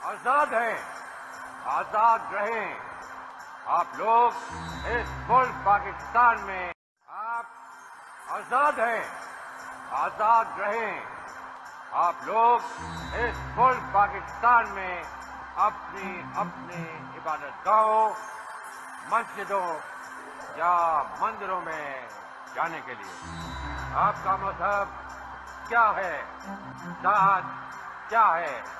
आज़ाद हैं। आज़ाद रहें। आप लोग इस मुल्क पाकिस्तान में आप आज़ाद हैं। आज़ाद रहें। आप लोग इस मुल्क पाकिस्तान में अपनी अपनी इबादत गाहों मस्जिदों या मंदिरों में जाने के लिए। आपका मज़हब क्या है? जात क्या है?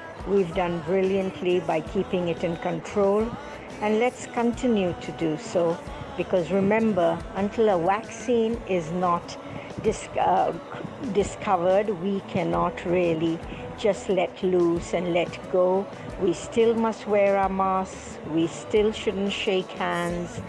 We've done brilliantly by keeping it in control, and let's continue to do so because remember, until a vaccine is not dis- uh, discovered, we cannot really just let loose and let go. We still must wear our masks, we still shouldn't shake hands,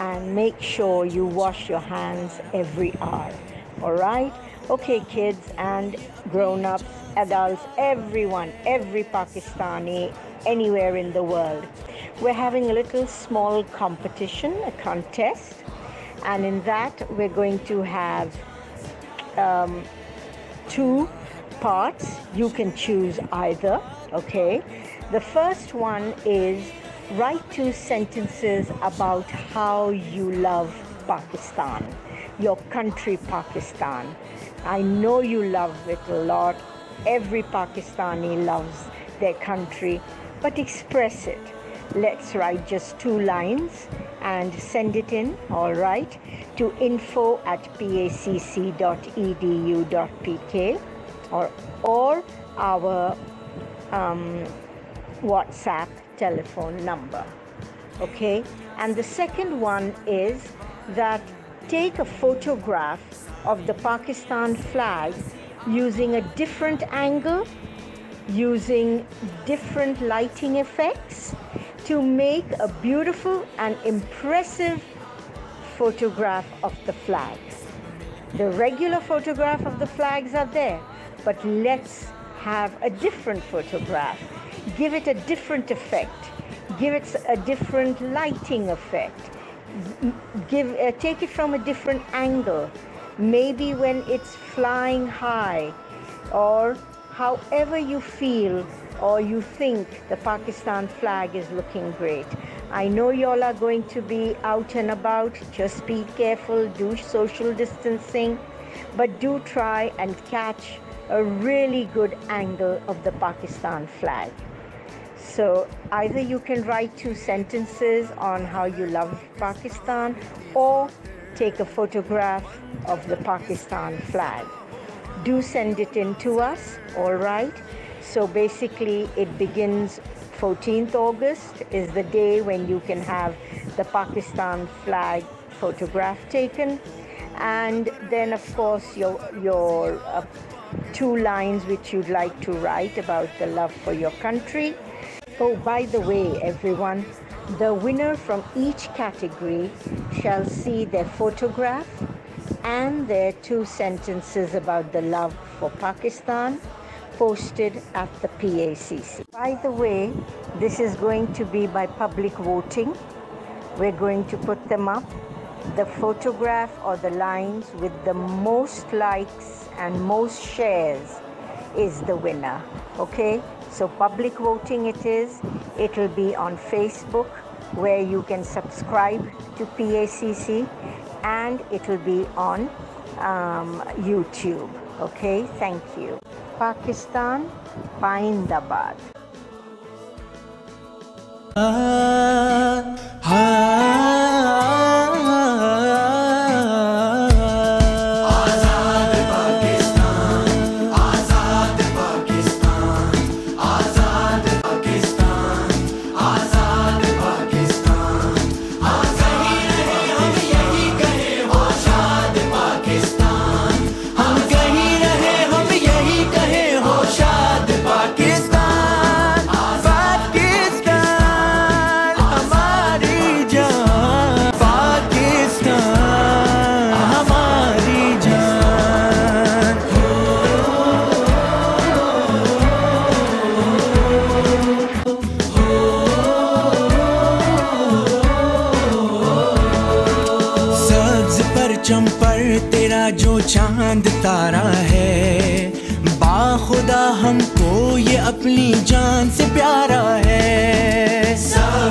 and make sure you wash your hands every hour. All right? Okay, kids and grown ups, adults, everyone, every Pakistani, anywhere in the world. We're having a little small competition, a contest, and in that, we're going to have um, two parts. You can choose either, okay? The first one is write two sentences about how you love Pakistan, your country, Pakistan. I know you love it a lot. Every Pakistani loves their country, but express it. Let's write just two lines and send it in, all right, to info at pacc.edu.pk or, or our um, WhatsApp telephone number. Okay? And the second one is that take a photograph of the Pakistan flag using a different angle, using different lighting effects to make a beautiful and impressive photograph of the flags. The regular photograph of the flags are there, but let's have a different photograph. Give it a different effect. Give it a different lighting effect. Give, uh, take it from a different angle. Maybe when it's flying high, or however you feel or you think the Pakistan flag is looking great. I know y'all are going to be out and about. Just be careful, do social distancing, but do try and catch a really good angle of the Pakistan flag. So either you can write two sentences on how you love Pakistan or take a photograph of the Pakistan flag. Do send it in to us, all right? So basically, it begins 14th August is the day when you can have the Pakistan flag photograph taken, and then of course your your uh, two lines which you'd like to write about the love for your country. Oh, by the way, everyone, the winner from each category shall see their photograph and their two sentences about the love for Pakistan posted at the PACC. By the way, this is going to be by public voting. We're going to put them up. The photograph or the lines with the most likes and most shares is the winner. Okay? So, public voting it is. It will be on Facebook where you can subscribe to PACC and it will be on um, YouTube. Okay? Thank you. Pakistan, Paindabad. हम जो चाँद तारा है बाखुदा हमको ये अपनी जान से प्यारा है। सब्ज